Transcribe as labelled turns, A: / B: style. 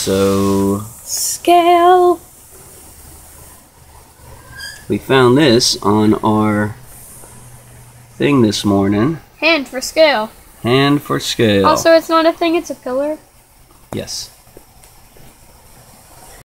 A: So
B: Scale.
A: we found this on our thing this morning.
B: Hand for scale.
A: Hand for scale.
B: Also, it's not a thing, it's a pillar.
A: yes.